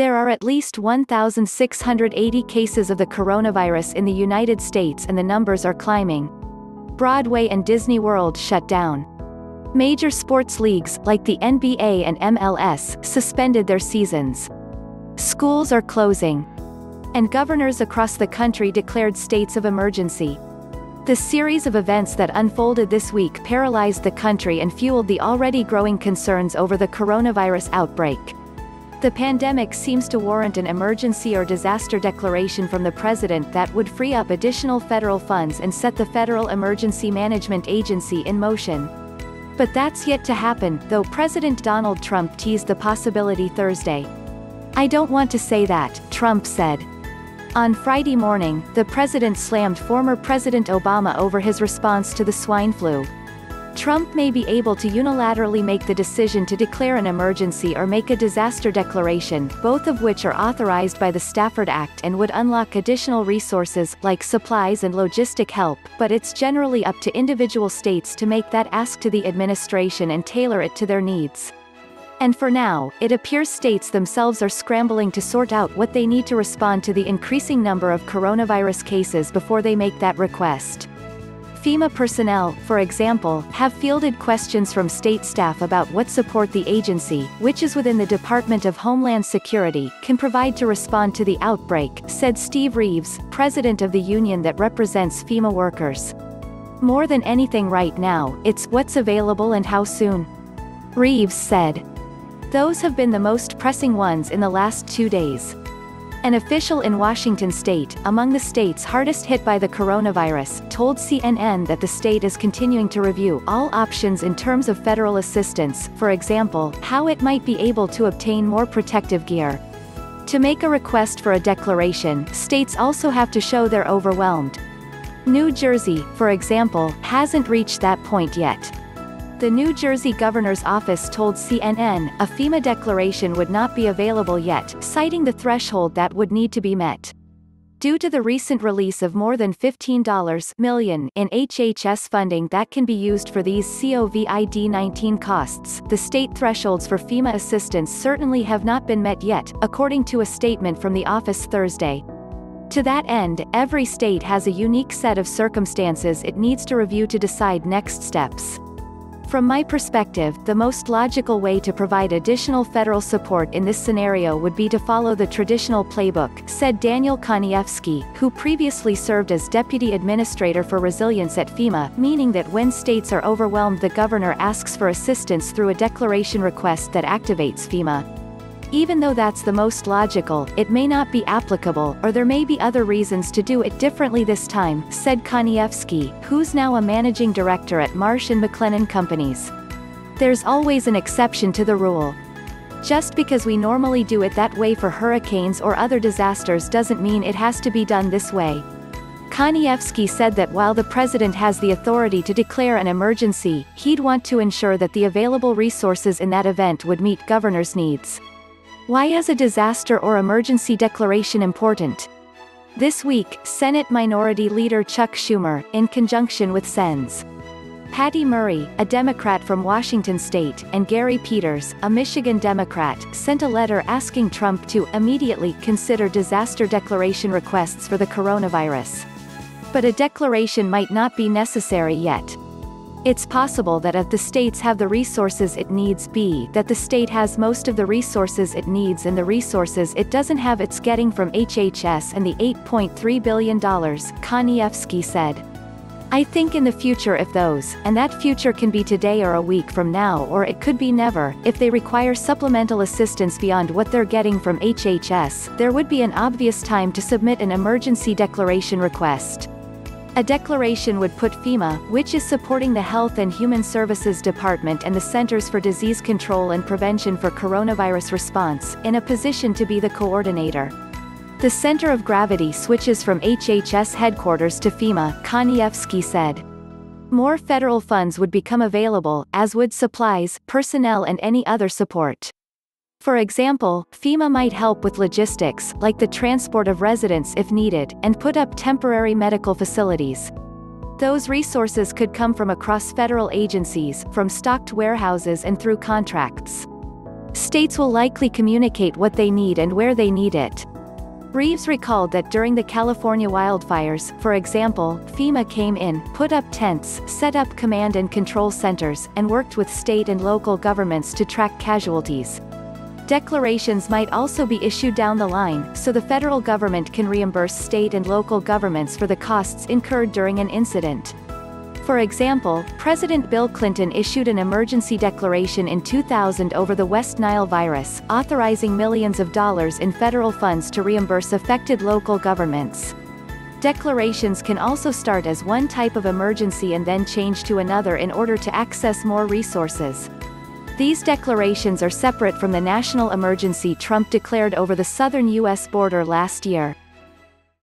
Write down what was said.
There are at least 1,680 cases of the coronavirus in the United States and the numbers are climbing. Broadway and Disney World shut down. Major sports leagues, like the NBA and MLS, suspended their seasons. Schools are closing. And governors across the country declared states of emergency. The series of events that unfolded this week paralyzed the country and fueled the already growing concerns over the coronavirus outbreak. The pandemic seems to warrant an emergency or disaster declaration from the president that would free up additional federal funds and set the Federal Emergency Management Agency in motion. But that's yet to happen, though President Donald Trump teased the possibility Thursday. I don't want to say that, Trump said. On Friday morning, the president slammed former President Obama over his response to the swine flu. Trump may be able to unilaterally make the decision to declare an emergency or make a disaster declaration, both of which are authorized by the Stafford Act and would unlock additional resources, like supplies and logistic help, but it's generally up to individual states to make that ask to the administration and tailor it to their needs. And for now, it appears states themselves are scrambling to sort out what they need to respond to the increasing number of coronavirus cases before they make that request. FEMA personnel, for example, have fielded questions from state staff about what support the agency, which is within the Department of Homeland Security, can provide to respond to the outbreak, said Steve Reaves, president of the union that represents FEMA workers. More than anything right now, it's what's available and how soon. Reaves said. Those have been the most pressing ones in the last two days. An official in Washington state, among the states hardest hit by the coronavirus, told CNN that the state is continuing to review all options in terms of federal assistance, for example, how it might be able to obtain more protective gear. To make a request for a declaration, states also have to show they're overwhelmed. New Jersey, for example, hasn't reached that point yet. The New Jersey governor's office told CNN, a FEMA declaration would not be available yet, citing the threshold that would need to be met. Due to the recent release of more than $15 million in HHS funding that can be used for these COVID-19 costs, the state thresholds for FEMA assistance certainly have not been met yet, according to a statement from the office Thursday. To that end, every state has a unique set of circumstances it needs to review to decide next steps. From my perspective, the most logical way to provide additional federal support in this scenario would be to follow the traditional playbook, said Daniel Kaniewski, who previously served as Deputy Administrator for Resilience at FEMA, meaning that when states are overwhelmed the governor asks for assistance through a declaration request that activates FEMA. Even though that's the most logical, it may not be applicable, or there may be other reasons to do it differently this time, said Kaniewski, who's now a managing director at Marsh & McLennan Companies. There's always an exception to the rule. Just because we normally do it that way for hurricanes or other disasters doesn't mean it has to be done this way. Kaniewski said that while the president has the authority to declare an emergency, he'd want to ensure that the available resources in that event would meet governors' needs. Why is a disaster or emergency declaration important? This week, Senate Minority Leader Chuck Schumer, in conjunction with Sens. Patty Murray, a Democrat from Washington state, and Gary Peters, a Michigan Democrat, sent a letter asking Trump to immediately consider disaster declaration requests for the coronavirus. But a declaration might not be necessary yet. It's possible that if the states have the resources it needs b that the state has most of the resources it needs and the resources it doesn't have it's getting from HHS and the $8.3 billion, Kaniewski said. I think in the future if those, and that future can be today or a week from now or it could be never, if they require supplemental assistance beyond what they're getting from HHS, there would be an obvious time to submit an emergency declaration request. A declaration would put FEMA, which is supporting the Health and Human Services Department and the Centers for Disease Control and Prevention for Coronavirus Response, in a position to be the coordinator. The center of gravity switches from HHS headquarters to FEMA, Kaniewski said. More federal funds would become available, as would supplies, personnel and any other support. For example, FEMA might help with logistics, like the transport of residents if needed, and put up temporary medical facilities. Those resources could come from across federal agencies, from stocked warehouses and through contracts. States will likely communicate what they need and where they need it. Reaves recalled that during the California wildfires, for example, FEMA came in, put up tents, set up command and control centers, and worked with state and local governments to track casualties. Declarations might also be issued down the line, so the federal government can reimburse state and local governments for the costs incurred during an incident. For example, President Bill Clinton issued an emergency declaration in 2000 over the West Nile virus, authorizing millions of dollars in federal funds to reimburse affected local governments. Declarations can also start as one type of emergency and then change to another in order to access more resources. These declarations are separate from the national emergency Trump declared over the southern U.S. border last year.